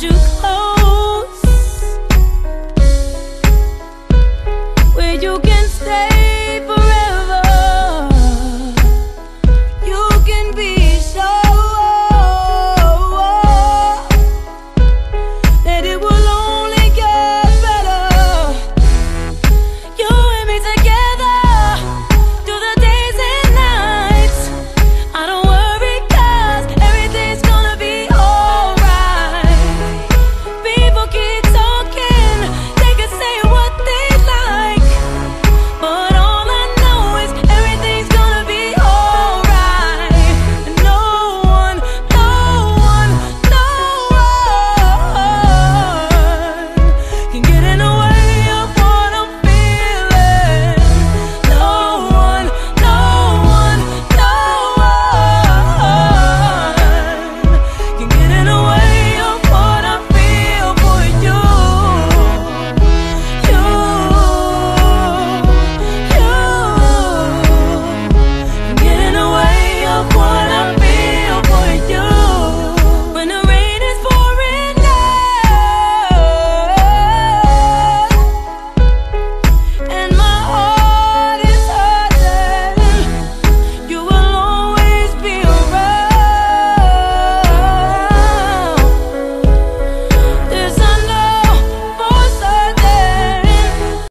çocuk.